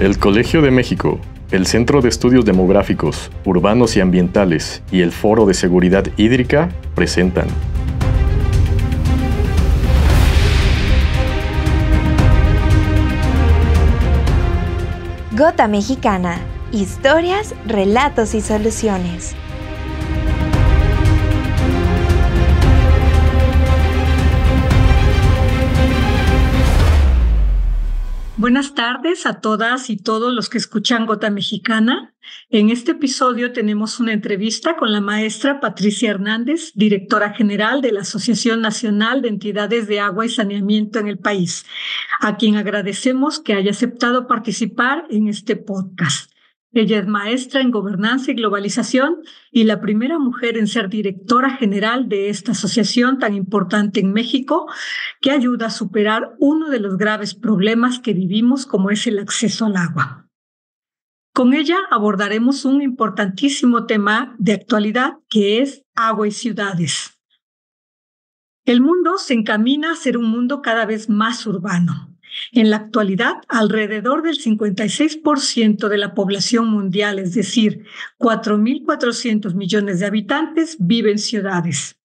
El Colegio de México, el Centro de Estudios Demográficos, Urbanos y Ambientales y el Foro de Seguridad Hídrica presentan. Gota Mexicana. Historias, relatos y soluciones. Buenas tardes a todas y todos los que escuchan Gota Mexicana. En este episodio tenemos una entrevista con la maestra Patricia Hernández, directora general de la Asociación Nacional de Entidades de Agua y Saneamiento en el país, a quien agradecemos que haya aceptado participar en este podcast. Ella es maestra en gobernanza y globalización y la primera mujer en ser directora general de esta asociación tan importante en México que ayuda a superar uno de los graves problemas que vivimos como es el acceso al agua. Con ella abordaremos un importantísimo tema de actualidad que es agua y ciudades. El mundo se encamina a ser un mundo cada vez más urbano. En la actualidad, alrededor del 56% de la población mundial, es decir, 4.400 millones de habitantes, vive en ciudades.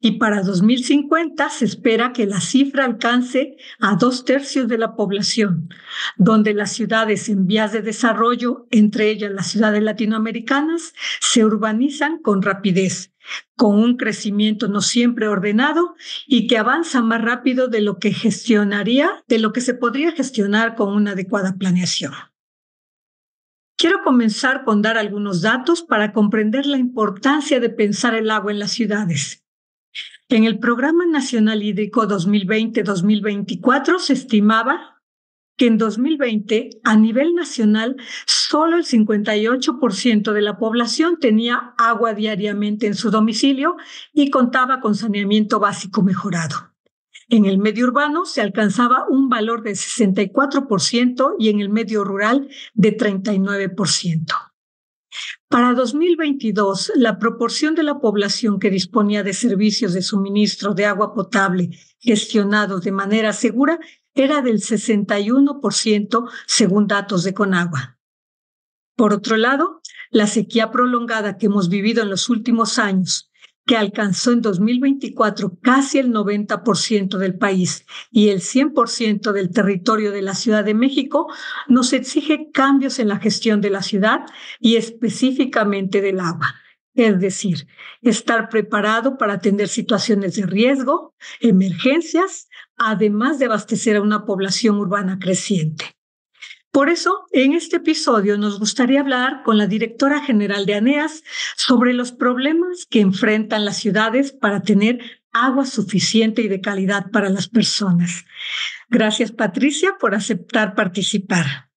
Y para 2050 se espera que la cifra alcance a dos tercios de la población, donde las ciudades en vías de desarrollo, entre ellas las ciudades latinoamericanas, se urbanizan con rapidez con un crecimiento no siempre ordenado y que avanza más rápido de lo que gestionaría, de lo que se podría gestionar con una adecuada planeación. Quiero comenzar con dar algunos datos para comprender la importancia de pensar el agua en las ciudades. En el Programa Nacional Hídrico 2020-2024 se estimaba que en 2020 a nivel nacional solo el 58% de la población tenía agua diariamente en su domicilio y contaba con saneamiento básico mejorado. En el medio urbano se alcanzaba un valor de 64% y en el medio rural de 39%. Para 2022, la proporción de la población que disponía de servicios de suministro de agua potable gestionados de manera segura era del 61% según datos de Conagua. Por otro lado, la sequía prolongada que hemos vivido en los últimos años, que alcanzó en 2024 casi el 90% del país y el 100% del territorio de la Ciudad de México, nos exige cambios en la gestión de la ciudad y específicamente del agua es decir, estar preparado para atender situaciones de riesgo, emergencias, además de abastecer a una población urbana creciente. Por eso, en este episodio nos gustaría hablar con la directora general de ANEAS sobre los problemas que enfrentan las ciudades para tener agua suficiente y de calidad para las personas. Gracias, Patricia, por aceptar participar.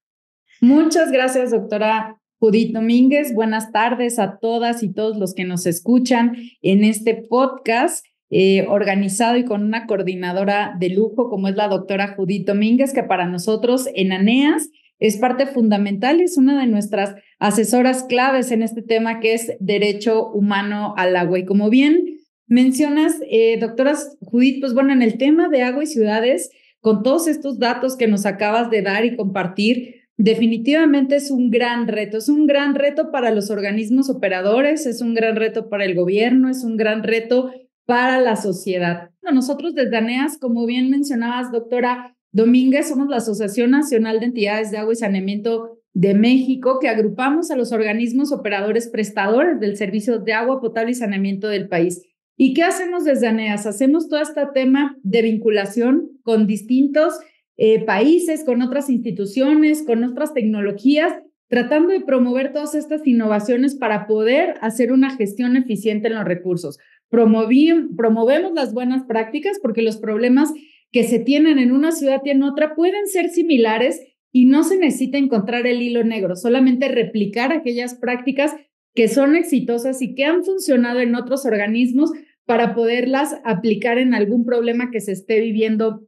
Muchas gracias, doctora Judith Domínguez, buenas tardes a todas y todos los que nos escuchan en este podcast eh, organizado y con una coordinadora de lujo como es la doctora Judith Domínguez, que para nosotros en ANEAS es parte fundamental es una de nuestras asesoras claves en este tema que es derecho humano al agua. Y como bien mencionas, eh, doctora Judith, pues bueno, en el tema de agua y ciudades, con todos estos datos que nos acabas de dar y compartir, definitivamente es un gran reto, es un gran reto para los organismos operadores, es un gran reto para el gobierno, es un gran reto para la sociedad. Nosotros desde ANEAS, como bien mencionabas, doctora Domínguez, somos la Asociación Nacional de Entidades de Agua y Saneamiento de México, que agrupamos a los organismos operadores prestadores del servicio de agua potable y saneamiento del país. ¿Y qué hacemos desde ANEAS? Hacemos todo este tema de vinculación con distintos eh, países, con otras instituciones, con otras tecnologías, tratando de promover todas estas innovaciones para poder hacer una gestión eficiente en los recursos. promovemos las buenas prácticas porque los problemas que se tienen en una ciudad y en otra pueden ser similares y no se necesita encontrar el hilo negro, solamente replicar aquellas prácticas que son exitosas y que han funcionado en otros organismos para poderlas aplicar en algún problema que se esté viviendo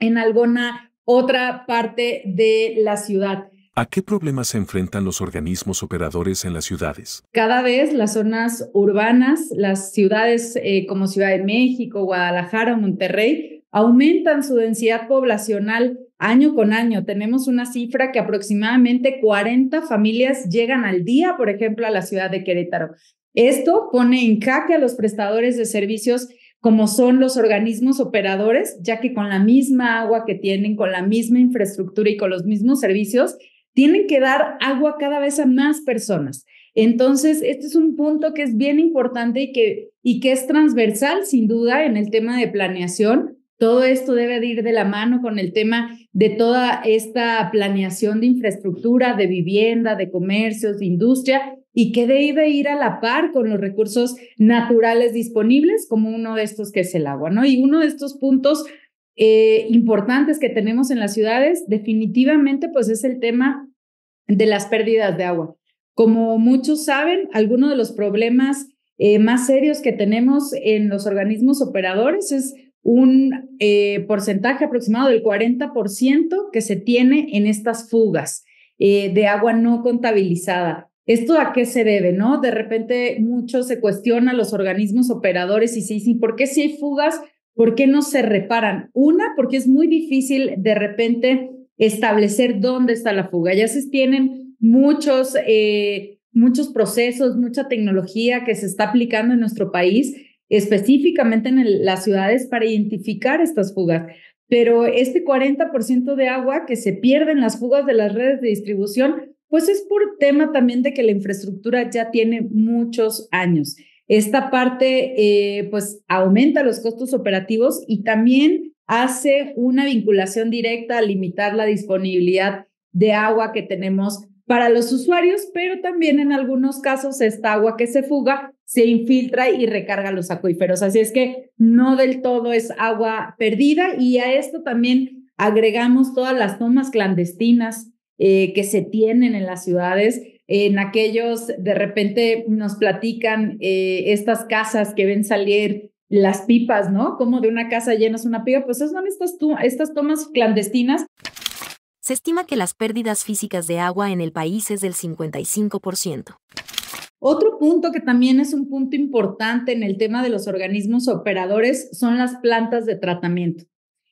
en alguna otra parte de la ciudad. ¿A qué problemas se enfrentan los organismos operadores en las ciudades? Cada vez las zonas urbanas, las ciudades eh, como Ciudad de México, Guadalajara Monterrey, aumentan su densidad poblacional año con año. Tenemos una cifra que aproximadamente 40 familias llegan al día, por ejemplo, a la ciudad de Querétaro. Esto pone en jaque a los prestadores de servicios como son los organismos operadores, ya que con la misma agua que tienen, con la misma infraestructura y con los mismos servicios, tienen que dar agua cada vez a más personas. Entonces, este es un punto que es bien importante y que, y que es transversal, sin duda, en el tema de planeación. Todo esto debe de ir de la mano con el tema de toda esta planeación de infraestructura, de vivienda, de comercios, de industria, y que debe ir a la par con los recursos naturales disponibles, como uno de estos que es el agua, ¿no? Y uno de estos puntos eh, importantes que tenemos en las ciudades, definitivamente, pues es el tema de las pérdidas de agua. Como muchos saben, algunos de los problemas eh, más serios que tenemos en los organismos operadores es un eh, porcentaje aproximado del 40% que se tiene en estas fugas de agua no contabilizada. ¿Esto a qué se debe, no? De repente mucho se cuestiona los organismos operadores y se dicen, ¿por qué si hay fugas? ¿Por qué no se reparan? Una, porque es muy difícil de repente establecer dónde está la fuga. Ya se tienen muchos, eh, muchos procesos, mucha tecnología que se está aplicando en nuestro país, específicamente en las ciudades, para identificar estas fugas. Pero este 40% de agua que se pierde en las fugas de las redes de distribución pues es por tema también de que la infraestructura ya tiene muchos años. Esta parte, eh, pues, aumenta los costos operativos y también hace una vinculación directa a limitar la disponibilidad de agua que tenemos para los usuarios, pero también en algunos casos esta agua que se fuga se infiltra y recarga los acuíferos. Así es que no del todo es agua perdida y a esto también agregamos todas las tomas clandestinas eh, que se tienen en las ciudades. En aquellos, de repente nos platican eh, estas casas que ven salir las pipas, ¿no? Como de una casa llenas una pipa, pues son estas, estas tomas clandestinas. Se estima que las pérdidas físicas de agua en el país es del 55%. Otro punto que también es un punto importante en el tema de los organismos operadores son las plantas de tratamiento.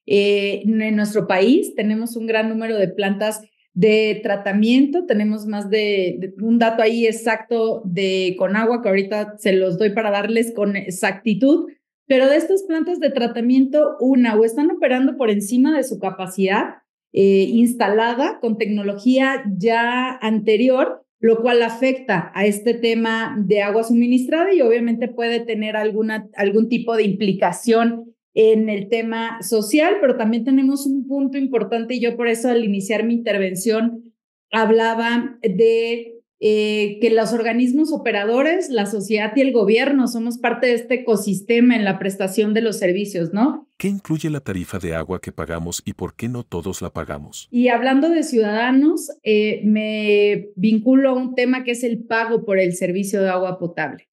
Eh, en nuestro país tenemos un gran número de plantas de tratamiento, tenemos más de, un dato ahí exacto de con agua que ahorita se los doy para darles con exactitud, pero de estas plantas de tratamiento, una o están operando por encima de su capacidad eh, instalada con tecnología ya anterior, lo cual afecta a este tema de agua suministrada y obviamente puede tener alguna, algún tipo de implicación en el tema social, pero también tenemos un punto importante y yo por eso al iniciar mi intervención hablaba de eh, que los organismos operadores, la sociedad y el gobierno somos parte de este ecosistema en la prestación de los servicios, ¿no? ¿Qué incluye la tarifa de agua que pagamos y por qué no todos la pagamos? Y hablando de ciudadanos, eh, me vinculo a un tema que es el pago por el servicio de agua potable.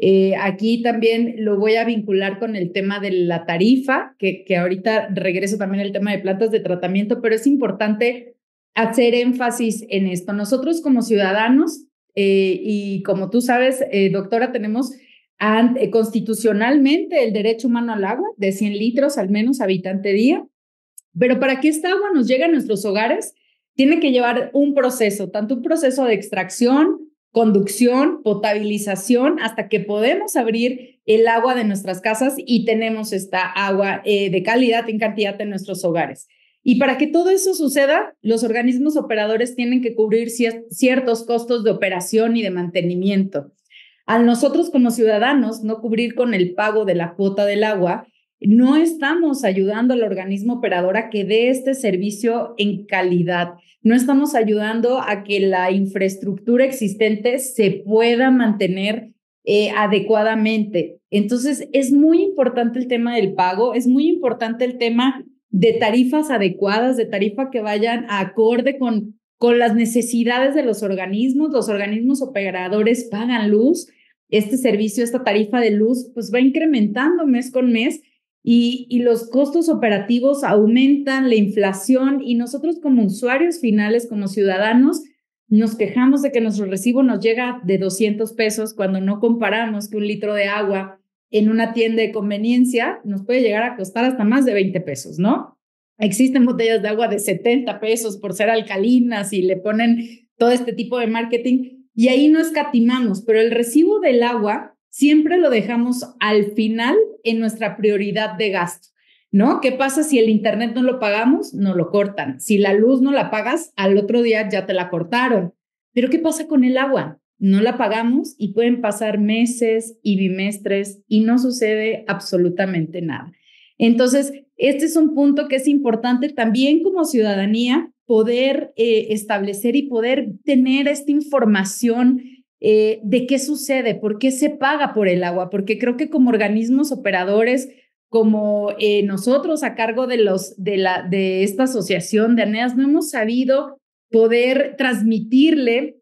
Eh, aquí también lo voy a vincular con el tema de la tarifa, que, que ahorita regreso también al tema de plantas de tratamiento, pero es importante hacer énfasis en esto. Nosotros como ciudadanos, eh, y como tú sabes, eh, doctora, tenemos constitucionalmente el derecho humano al agua de 100 litros al menos habitante día, pero para que esta agua nos llegue a nuestros hogares, tiene que llevar un proceso, tanto un proceso de extracción, conducción, potabilización, hasta que podemos abrir el agua de nuestras casas y tenemos esta agua eh, de calidad en cantidad en nuestros hogares. Y para que todo eso suceda, los organismos operadores tienen que cubrir ciertos costos de operación y de mantenimiento. Al nosotros como ciudadanos no cubrir con el pago de la cuota del agua, no estamos ayudando al organismo operador a que dé este servicio en calidad. No estamos ayudando a que la infraestructura existente se pueda mantener eh, adecuadamente. Entonces, es muy importante el tema del pago, es muy importante el tema de tarifas adecuadas, de tarifa que vayan acorde con, con las necesidades de los organismos. Los organismos operadores pagan luz. Este servicio, esta tarifa de luz, pues va incrementando mes con mes y, los costos operativos aumentan, la inflación y nosotros como usuarios finales, como ciudadanos, nos quejamos de que nuestro recibo nos llega de 200 pesos cuando no comparamos que un litro de agua en una tienda de conveniencia nos puede llegar a costar hasta más de 20 pesos, ¿no? Existen botellas de agua de 70 pesos por ser alcalinas y le ponen todo este tipo de marketing y ahí no escatimamos, pero el recibo del agua siempre lo dejamos al final en nuestra prioridad de gasto. ¿No? ¿Qué pasa si el internet no lo pagamos? No lo cortan. Si la luz no la pagas, al otro día ya te la cortaron. Pero ¿qué pasa con el agua? No la pagamos y pueden pasar meses y bimestres y no sucede absolutamente nada. Entonces, este es un punto que es importante también como ciudadanía poder eh, establecer y poder tener esta información eh, de qué sucede, por qué se paga por el agua, porque creo que como organismos operadores, como eh, nosotros a cargo de, los, de, la, de esta asociación de ANEAS, no hemos sabido poder transmitirle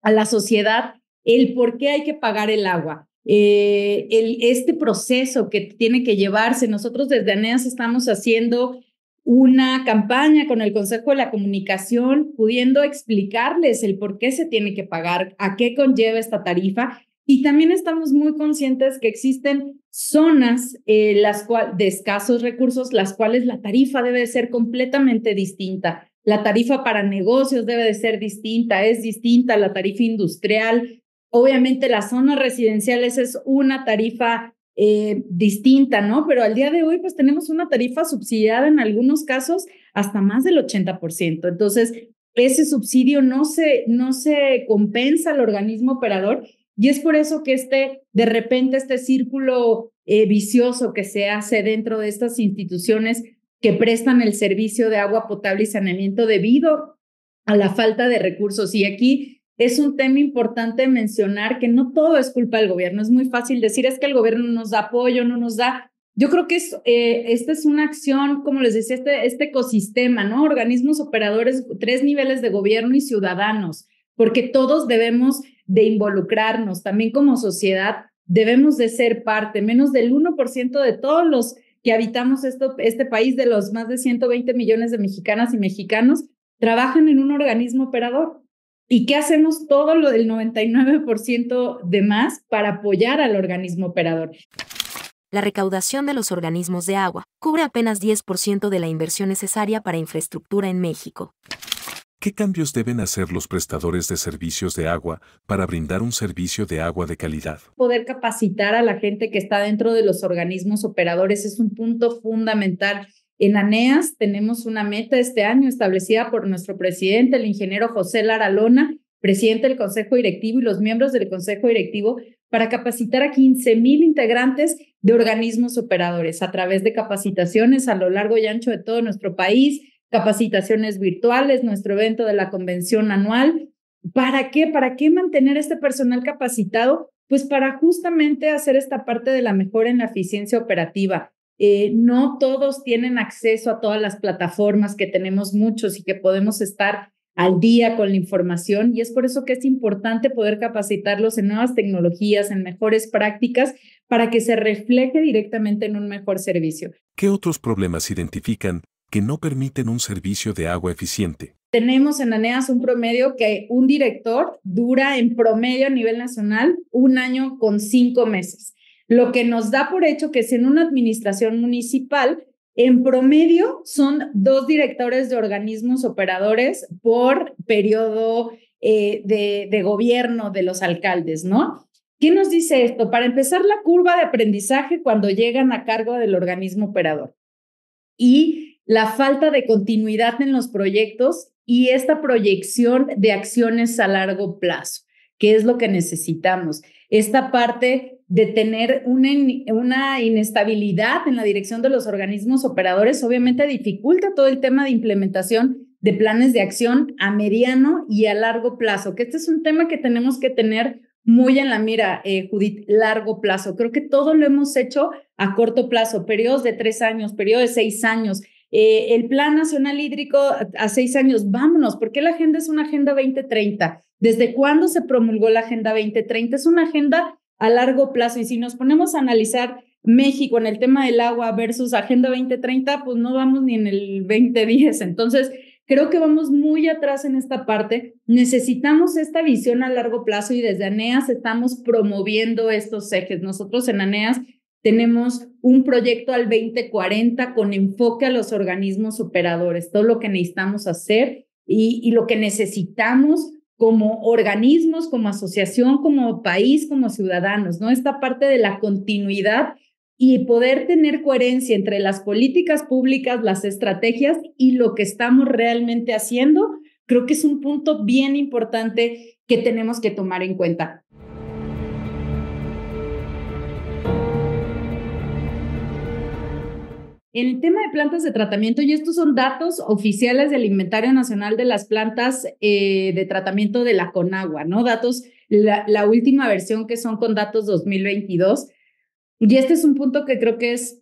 a la sociedad el por qué hay que pagar el agua. Eh, el, este proceso que tiene que llevarse. Nosotros desde ANEAS estamos haciendo una campaña con el Consejo de la Comunicación, pudiendo explicarles el por qué se tiene que pagar, a qué conlleva esta tarifa. Y también estamos muy conscientes que existen zonas eh, las de escasos recursos, las cuales la tarifa debe ser completamente distinta. La tarifa para negocios debe de ser distinta, es distinta la tarifa industrial, Obviamente las zonas residenciales es una tarifa eh, distinta, ¿no? Pero al día de hoy, pues tenemos una tarifa subsidiada en algunos casos hasta más del 80%. Entonces, ese subsidio no se, no se compensa al organismo operador y es por eso que este, de repente, este círculo eh, vicioso que se hace dentro de estas instituciones que prestan el servicio de agua potable y saneamiento debido a la falta de recursos. Y aquí es un tema importante mencionar que no todo es culpa del gobierno. Es muy fácil decir es que el gobierno no nos da apoyo, no nos da. Yo creo que es, eh, esta es una acción, como les decía, este, este ecosistema, ¿no? Organismos operadores, tres niveles de gobierno y ciudadanos, porque todos debemos de involucrarnos, también como sociedad debemos de ser parte, menos del 1% de todos los que habitamos este país, de los más de 120 millones de mexicanas y mexicanos, trabajan en un organismo operador. ¿Y qué hacemos todo lo del 99% de más para apoyar al organismo operador? La recaudación de los organismos de agua cubre apenas 10% de la inversión necesaria para infraestructura en México. ¿Qué cambios deben hacer los prestadores de servicios de agua para brindar un servicio de agua de calidad? Poder capacitar a la gente que está dentro de los organismos operadores es un punto fundamental en ANEAS tenemos una meta este año establecida por nuestro presidente, el ingeniero José Lara Lona, presidente del Consejo Directivo y los miembros del Consejo Directivo, para capacitar a 15 mil integrantes de organismos operadores a través de capacitaciones a lo largo y ancho de todo nuestro país, capacitaciones virtuales, nuestro evento de la convención anual. ¿Para qué? ¿Para qué mantener este personal capacitado? Pues para justamente hacer esta parte de la mejora en la eficiencia operativa, eh, no todos tienen acceso a todas las plataformas que tenemos muchos y que podemos estar al día con la información y es por eso que es importante poder capacitarlos en nuevas tecnologías, en mejores prácticas, para que se refleje directamente en un mejor servicio. ¿Qué otros problemas identifican que no permiten un servicio de agua eficiente? Tenemos en ANEAS un promedio que un director dura en promedio a nivel nacional un año con cinco meses lo que nos da por hecho que si en una administración municipal, en promedio son dos directores de organismos operadores por periodo eh, de, de gobierno de los alcaldes, ¿no? ¿Qué nos dice esto? Para empezar, la curva de aprendizaje cuando llegan a cargo del organismo operador y la falta de continuidad en los proyectos y esta proyección de acciones a largo plazo, que es lo que necesitamos. Esta parte de tener una, inestabilidad en la dirección de los organismos operadores, obviamente dificulta todo el tema de implementación de planes de acción a mediano y a largo plazo, que este es un tema que tenemos que tener muy en la mira, eh, Judith, largo plazo. Creo que todo lo hemos hecho a corto plazo, periodos de tres años, periodos de seis años. Eh, el Plan Nacional Hídrico a seis años, vámonos, porque la agenda es una agenda 2030? ¿Desde cuándo se promulgó la Agenda 2030? Es una agenda a largo plazo. Y si nos ponemos a analizar México en el tema del agua versus Agenda 2030, pues no vamos ni en el 2010. Entonces, creo que vamos muy atrás en esta parte. Necesitamos esta visión a largo plazo y desde ANEAS estamos promoviendo estos ejes. Nosotros en ANEAS tenemos un proyecto al 2040 con enfoque a los organismos operadores, todo lo que necesitamos hacer y, y lo que necesitamos como organismos, como asociación, como país, como ciudadanos, ¿no? Esta parte de la continuidad y poder tener coherencia entre las políticas públicas, las estrategias y lo que estamos realmente haciendo, creo que es un punto bien importante que tenemos que tomar en cuenta. El tema de plantas de tratamiento, y estos son datos oficiales del Inventario Nacional de las Plantas eh, de Tratamiento de la Conagua, ¿no? Datos, la, la, última versión que son con datos 2022. Y este es un punto que creo que es,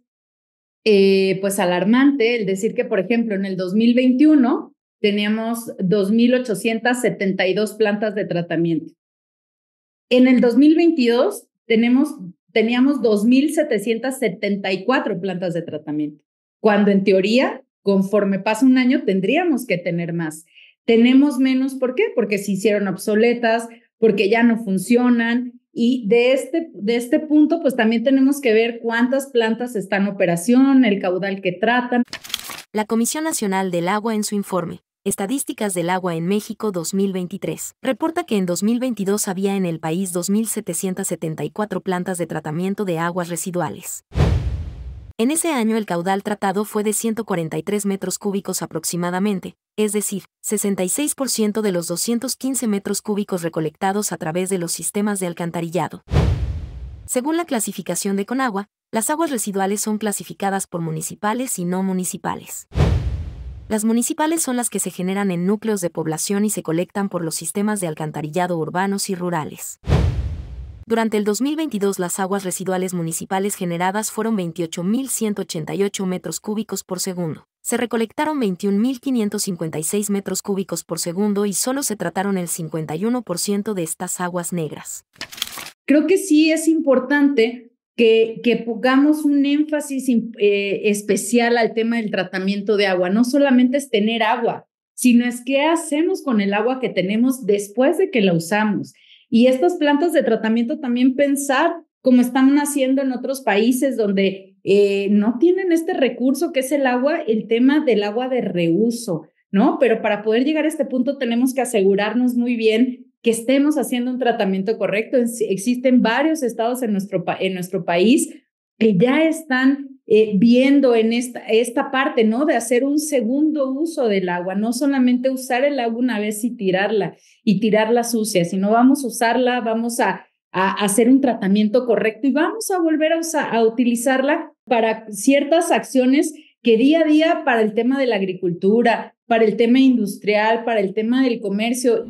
eh, pues, alarmante, el decir que, por ejemplo, en el 2021 teníamos 2.872 plantas de tratamiento. En el 2022 tenemos teníamos 2.774 plantas de tratamiento, cuando en teoría, conforme pasa un año, tendríamos que tener más. Tenemos menos, ¿por qué? Porque se hicieron obsoletas, porque ya no funcionan. Y de este, de este punto, pues también tenemos que ver cuántas plantas están en operación, el caudal que tratan. La Comisión Nacional del Agua en su informe Estadísticas del Agua en México 2023. Reporta que en 2022 había en el país 2.774 plantas de tratamiento de aguas residuales. En ese año el caudal tratado fue de 143 metros cúbicos aproximadamente, es decir, 66% de los 215 metros cúbicos recolectados a través de los sistemas de alcantarillado. Según la clasificación de Conagua, las aguas residuales son clasificadas por municipales y no municipales. Las municipales son las que se generan en núcleos de población y se colectan por los sistemas de alcantarillado urbanos y rurales. Durante el 2022 las aguas residuales municipales generadas fueron 28.188 metros cúbicos por segundo. Se recolectaron 21.556 metros cúbicos por segundo y solo se trataron el 51% de estas aguas negras. Creo que sí es importante que, pongamos un énfasis eh, especial al tema del tratamiento de agua. No solamente es tener agua, sino es qué hacemos con el agua que tenemos después de que la usamos. Y estas plantas de tratamiento también pensar como están haciendo en otros países donde eh, no tienen este recurso que es el agua, el tema del agua de reuso, ¿no? Pero para poder llegar a este punto tenemos que asegurarnos muy bien que estemos haciendo un tratamiento correcto. Existen varios estados en nuestro, en nuestro país que ya están eh, viendo en esta, esta parte, ¿no? De hacer un segundo uso del agua, no solamente usar el agua una vez y tirarla y tirarla sucia, sino vamos a usarla, vamos a, a hacer un tratamiento correcto y vamos a volver a, utilizarla para ciertas acciones que día a día para el tema de la agricultura, para el tema industrial, para el tema del comercio.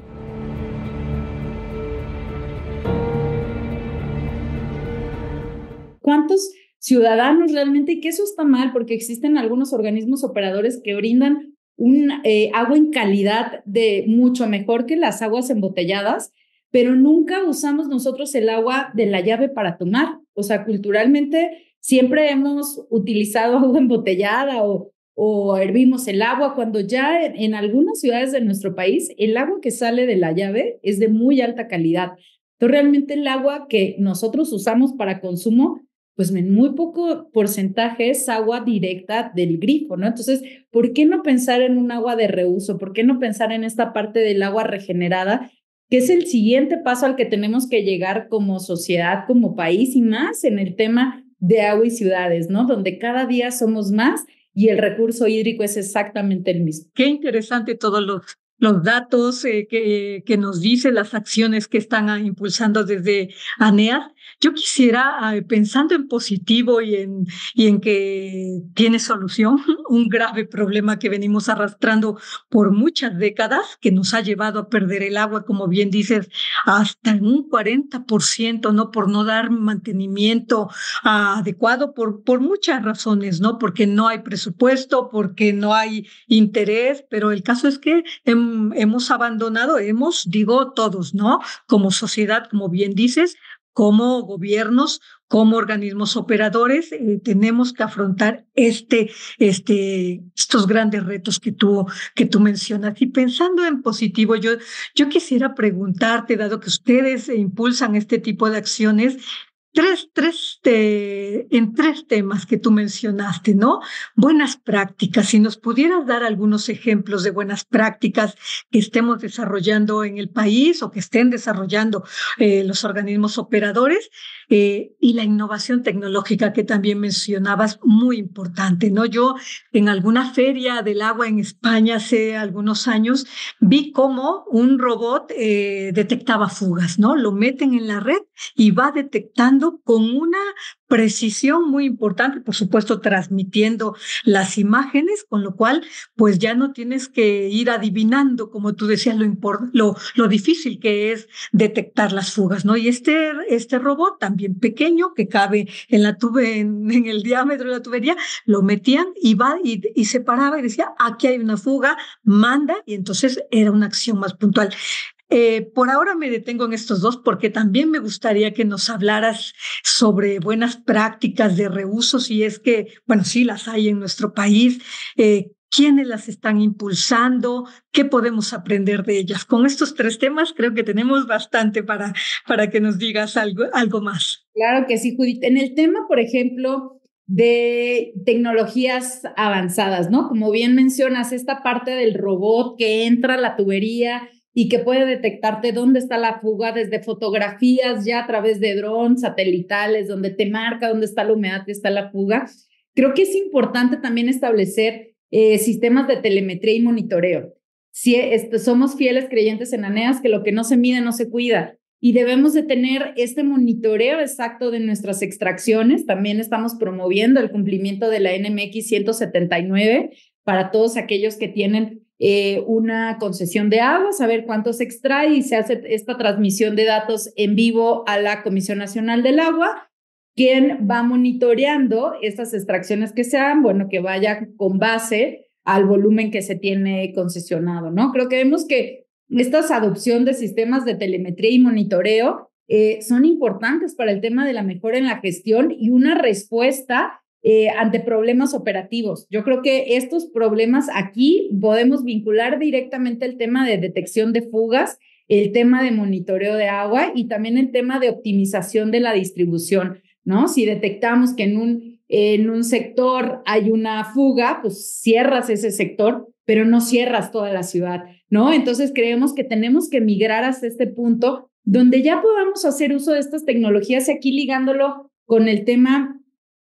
Cuántos ciudadanos realmente, y que eso está mal porque existen algunos organismos operadores que brindan un eh, agua en calidad de mucho mejor que las aguas embotelladas, pero nunca usamos nosotros el agua de la llave para tomar. O sea, culturalmente siempre hemos utilizado agua embotellada o, o hervimos el agua, cuando ya en, en, algunas ciudades de nuestro país el agua que sale de la llave es de muy alta calidad. Entonces, realmente el agua que nosotros usamos para consumo pues en muy poco porcentaje es agua directa del grifo, ¿no? Entonces, ¿por qué no pensar en un agua de reuso? ¿Por qué no pensar en esta parte del agua regenerada, que es el siguiente paso al que tenemos que llegar como sociedad, como país y más en el tema de agua y ciudades, ¿no? Donde cada día somos más y el recurso hídrico es exactamente el mismo. Qué interesante todos los los datos eh, que, que, nos dicen, las acciones que están ah, impulsando desde ANEA. Yo quisiera, ah, pensando en positivo y en, y en que tiene solución, un grave problema que venimos arrastrando por muchas décadas, que nos ha llevado a perder el agua, como bien dices, hasta un 40%, ¿no? Por no dar mantenimiento adecuado, por, por muchas razones, ¿no? Porque no hay presupuesto, porque no hay interés, pero el caso es que hemos abandonado, hemos, digo todos, ¿no? Como sociedad, como bien dices, como gobiernos, como organismos operadores, eh, tenemos que afrontar este, este, estos grandes retos que tú, que tú mencionas. Y pensando en positivo, yo, yo quisiera preguntarte, dado que ustedes impulsan este tipo de acciones, tres, tres, en tres temas que tú mencionaste, ¿no? Buenas prácticas. Si nos pudieras dar algunos ejemplos de buenas prácticas que estemos desarrollando en el país o que estén desarrollando eh, los organismos operadores eh, y la innovación tecnológica que también mencionabas, muy importante, ¿no? Yo en alguna feria del agua en España hace algunos años vi cómo un robot eh, detectaba fugas, ¿no? Lo meten en la red y va detectando con una precisión muy importante, por supuesto transmitiendo las imágenes, con lo cual pues ya no tienes que ir adivinando, como tú decías, lo, lo, lo difícil que es detectar las fugas, ¿no? Y este, este robot también pequeño que cabe en la tube, en, el diámetro de la tubería, lo metían y va y, y se paraba y decía, aquí hay una fuga, manda, y entonces era una acción más puntual. Eh, por ahora me detengo en estos dos porque también me gustaría que nos hablaras sobre buenas prácticas de reuso, si es que, bueno, sí las hay en nuestro país, eh, quiénes las están impulsando, qué podemos aprender de ellas. Con estos tres temas creo que tenemos bastante para, para que nos digas algo, algo más. Claro que sí, Judith. En el tema, por ejemplo, de tecnologías avanzadas, ¿no? Como bien mencionas, esta parte del robot que entra a la tubería y que puede detectarte dónde está la fuga desde fotografías ya a través de drones satelitales, donde te marca dónde está la humedad y está la fuga. Creo que es importante también establecer eh, sistemas de telemetría y monitoreo. Si este, somos fieles creyentes en ANEAS que lo que no se mide no se cuida y debemos de tener este monitoreo exacto de nuestras extracciones. También estamos promoviendo el cumplimiento de la NMX 179 para todos aquellos que tienen eh, una concesión de agua, saber cuánto se extrae y se hace esta transmisión de datos en vivo a la Comisión Nacional del Agua, quien va monitoreando estas extracciones que sean, bueno, que vaya con base al volumen que se tiene concesionado, ¿no? Creo que vemos que estas adopción de sistemas de telemetría y monitoreo eh, son importantes para el tema de la mejora en la gestión y una respuesta eh, ante problemas operativos. Yo creo que estos problemas aquí podemos vincular directamente el tema de detección de fugas, el tema de monitoreo de agua y también el tema de optimización de la distribución, ¿no? Si detectamos que en un, en un sector hay una fuga, pues cierras ese sector, pero no cierras toda la ciudad, ¿no? Entonces creemos que tenemos que migrar hasta este punto donde ya podamos hacer uso de estas tecnologías y aquí ligándolo con el tema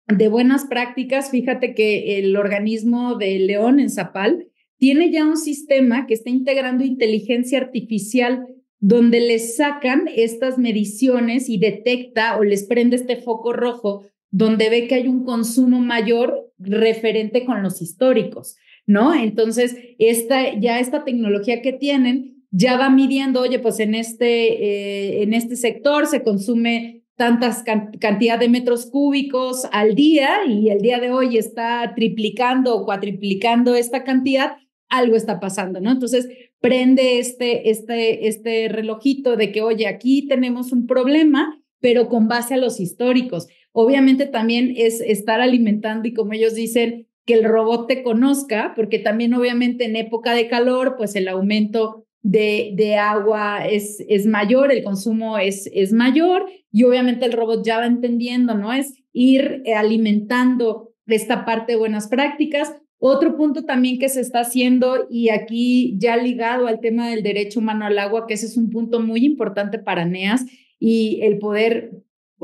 de buenas prácticas, fíjate que el organismo de León en Zapal tiene ya un sistema que está integrando inteligencia artificial donde les sacan estas mediciones y detecta o les prende este foco rojo donde ve que hay un consumo mayor referente con los históricos, ¿no? Entonces, esta, ya esta tecnología que tienen ya va midiendo, oye, pues en este, eh, en este sector se consume tantas cantidad de metros cúbicos al día y el día de hoy está triplicando o cuatriplicando esta cantidad, algo está pasando, ¿no? Entonces, prende este, este, este relojito de que, oye, aquí tenemos un problema, pero con base a los históricos. Obviamente también es estar alimentando y como ellos dicen, que el robot te conozca, porque también obviamente en época de calor, pues el aumento de, agua es, es mayor, el consumo es, es mayor y obviamente el robot ya va entendiendo, ¿no? Es ir eh, alimentando esta parte de buenas prácticas. Otro punto también que se está haciendo y aquí ya ligado al tema del derecho humano al agua, que ese es un punto muy importante para NEAS y el poder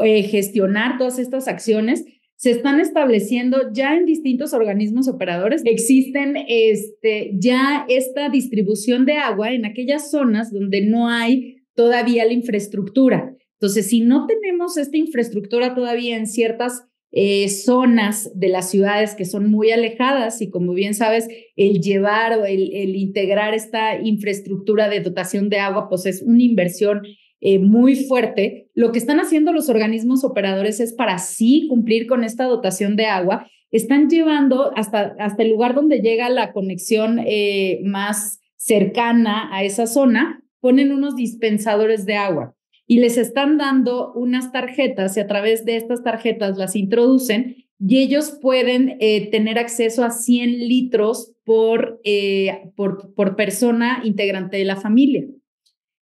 eh, gestionar todas estas acciones, se están estableciendo ya en distintos organismos operadores. Existen este, ya esta distribución de agua en aquellas zonas donde no hay todavía la infraestructura. Entonces, si no tenemos esta infraestructura todavía en ciertas eh, zonas de las ciudades que son muy alejadas y como bien sabes, el llevar o el, el integrar esta infraestructura de dotación de agua, pues es una inversión eh, muy fuerte, lo que están haciendo los organismos operadores es para sí cumplir con esta dotación de agua, están llevando hasta, hasta el lugar donde llega la conexión eh, más cercana a esa zona, ponen unos dispensadores de agua y les están dando unas tarjetas y a través de estas tarjetas las introducen y ellos pueden eh, tener acceso a 100 litros por, por, por persona integrante de la familia.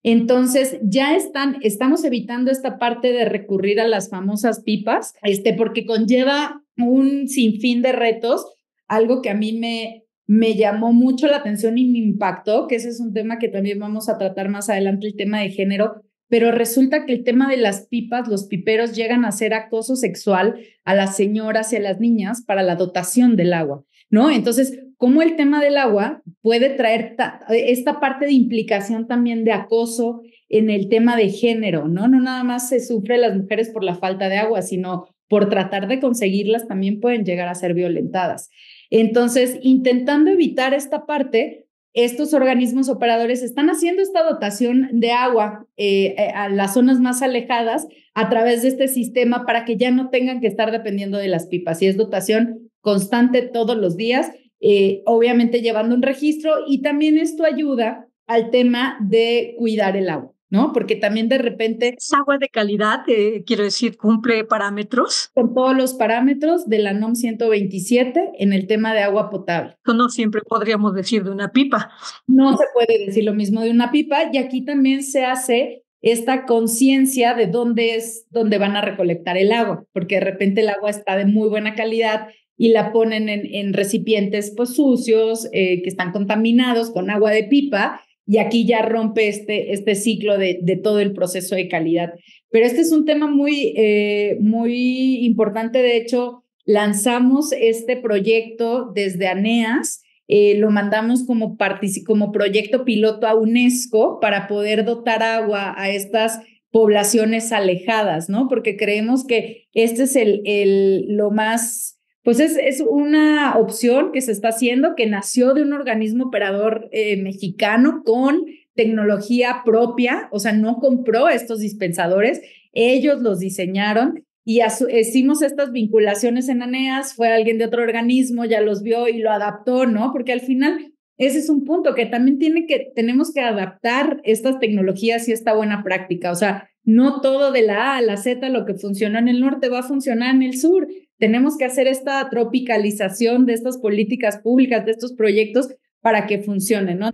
Entonces, ya están, estamos evitando esta parte de recurrir a las famosas pipas, este, porque conlleva un sinfín de retos, algo que a mí me, me llamó mucho la atención y me impactó, que ese es un tema que también vamos a tratar más adelante, el tema de género, pero resulta que el tema de las pipas, los piperos llegan a ser acoso sexual a las señoras y a las niñas para la dotación del agua, ¿no? Entonces, cómo el tema del agua puede traer esta parte de implicación también de acoso en el tema de género, ¿no? No nada más se sufre las mujeres por la falta de agua, sino por tratar de conseguirlas también pueden llegar a ser violentadas. Entonces, intentando evitar esta parte, estos organismos operadores están haciendo esta dotación de agua eh, eh, a las zonas más alejadas a través de este sistema para que ya no tengan que estar dependiendo de las pipas. Y es dotación constante todos los días eh, obviamente llevando un registro y también esto ayuda al tema de cuidar el agua. ¿no? Porque también de repente... Es agua de calidad, eh, quiero decir, cumple parámetros. Con todos los parámetros de la NOM 127 en el tema de agua potable. No siempre podríamos decir de una pipa. No se puede decir lo mismo de una pipa y aquí también se hace esta conciencia de dónde es, dónde van a recolectar el agua, porque de repente el agua está de muy buena calidad y la ponen en, recipientes pues, sucios, eh, que están contaminados con agua de pipa, y aquí ya rompe este, este ciclo de, de todo el proceso de calidad. Pero este es un tema muy, eh, muy importante, de hecho, lanzamos este proyecto desde ANEAS, eh, lo mandamos como, como proyecto piloto a UNESCO para poder dotar agua a estas poblaciones alejadas, ¿no? Porque creemos que este es el, el, lo más pues es, es, una opción que se está haciendo, que nació de un organismo operador eh, mexicano con tecnología propia, o sea, no compró estos dispensadores, ellos los diseñaron y hicimos estas vinculaciones en ANEAS, fue alguien de otro organismo, ya los vio y lo adaptó, ¿no? Porque al final ese es un punto que también tiene que, tenemos que adaptar estas tecnologías y esta buena práctica, o sea, no todo de la A a la Z, lo que funcionó en el norte va a funcionar en el sur. Tenemos que hacer esta tropicalización de estas políticas públicas, de estos proyectos para que funcionen, ¿no?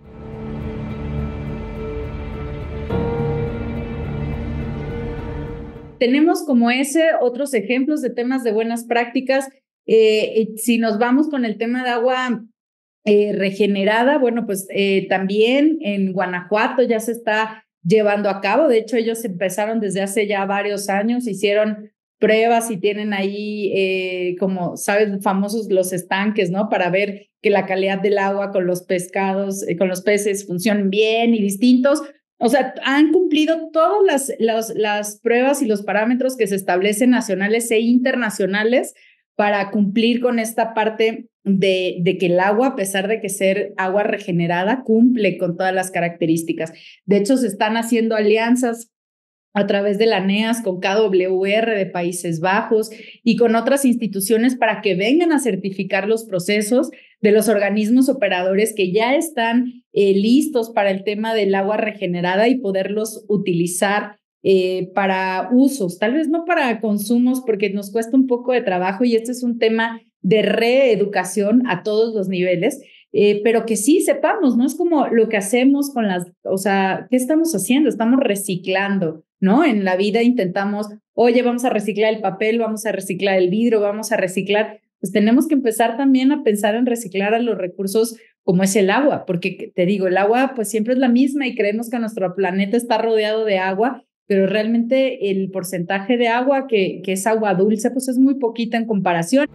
Tenemos como ese otros ejemplos de temas de buenas prácticas. Eh, si nos vamos con el tema de agua eh, regenerada, bueno, pues eh, también en Guanajuato ya se está llevando a cabo. De hecho, ellos empezaron desde hace ya varios años, hicieron pruebas y tienen ahí, eh, como sabes, famosos los estanques, ¿no? Para ver que la calidad del agua con los pescados, eh, con los peces funcionen bien y distintos. O sea, han cumplido todas las, las, las pruebas y los parámetros que se establecen nacionales e internacionales para cumplir con esta parte de, de, que el agua, a pesar de que ser agua regenerada, cumple con todas las características. De hecho, se están haciendo alianzas a través de la NEAS con KWR de Países Bajos y con otras instituciones para que vengan a certificar los procesos de los organismos operadores que ya están eh, listos para el tema del agua regenerada y poderlos utilizar eh, para usos, tal vez no para consumos porque nos cuesta un poco de trabajo y este es un tema de reeducación a todos los niveles, eh, pero que sí sepamos, ¿no? Es como lo que hacemos con las, o sea, ¿qué estamos haciendo? Estamos reciclando, ¿no? En la vida intentamos, oye, vamos a reciclar el papel, vamos a reciclar el vidrio, vamos a reciclar, pues tenemos que empezar también a pensar en reciclar a los recursos como es el agua, porque te digo, el agua pues siempre es la misma y creemos que nuestro planeta está rodeado de agua pero realmente el porcentaje de agua que, que es agua dulce, pues es muy poquita en comparación.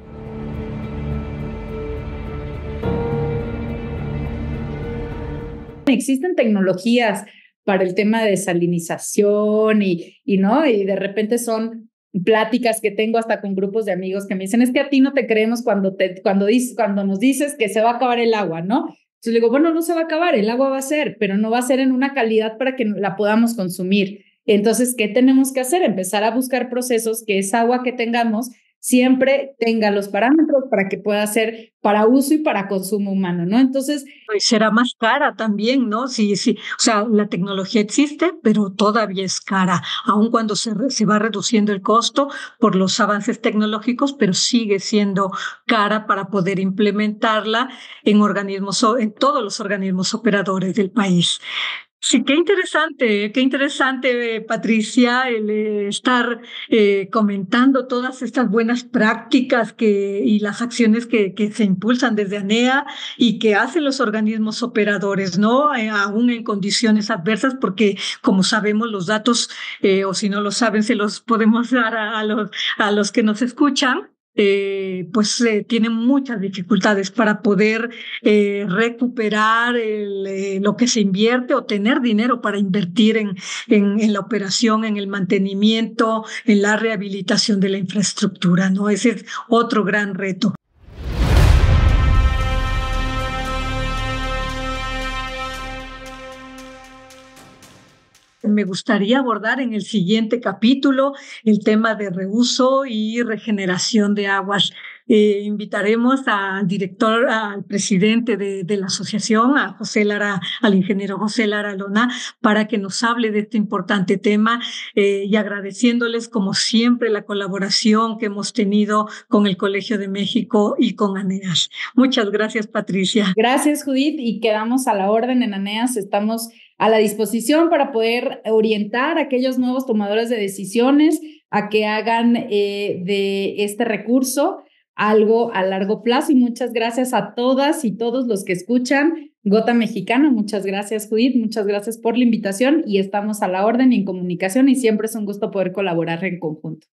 Existen tecnologías para el tema de desalinización y, y, ¿no? y de repente son pláticas que tengo hasta con grupos de amigos que me dicen, es que a ti no te creemos cuando, te, cuando, dices, cuando nos dices que se va a acabar el agua, ¿no? Entonces le digo, bueno, no se va a acabar, el agua va a ser, pero no va a ser en una calidad para que la podamos consumir. Entonces, ¿qué tenemos que hacer? Empezar a buscar procesos que esa agua que tengamos siempre tenga los parámetros para que pueda ser para uso y para consumo humano, ¿no? Entonces... Pues será más cara también, ¿no? Sí, sí, o sea, la tecnología existe, pero todavía es cara, aun cuando se, se va reduciendo el costo por los avances tecnológicos, pero sigue siendo cara para poder implementarla en organismos, en todos los organismos operadores del país. Sí, qué interesante, qué interesante, Patricia, el eh, estar eh, comentando todas estas buenas prácticas que, y las acciones que, que, se impulsan desde ANEA y que hacen los organismos operadores, ¿no? Eh, aún en condiciones adversas, porque como sabemos los datos, o si no lo saben, se los podemos dar a, los, a los que nos escuchan. Eh, pues eh, tienen muchas dificultades para poder eh, recuperar lo que se invierte o tener dinero para invertir en, en, la operación, en el mantenimiento, en la rehabilitación de la infraestructura. ¿no? Ese es otro gran reto. Me gustaría abordar en el siguiente capítulo el tema de reuso y regeneración de aguas. Eh, invitaremos al director, al presidente de, la asociación, a José Lara, al ingeniero José Lara Lona, para que nos hable de este importante tema eh, y agradeciéndoles, como siempre, la colaboración que hemos tenido con el Colegio de México y con ANEAS. Muchas gracias, Patricia. Gracias, Judith, y quedamos a la orden en ANEAS. Estamos a la disposición para poder orientar a aquellos nuevos tomadores de decisiones a que hagan eh, de este recurso algo a largo plazo. Y muchas gracias a todas y todos los que escuchan Gota Mexicana. Muchas gracias, Judith. Muchas gracias por la invitación y estamos a la orden en comunicación y siempre es un gusto poder colaborar en conjunto.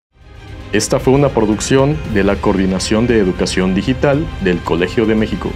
Esta fue una producción de la Coordinación de Educación Digital del Colegio de México.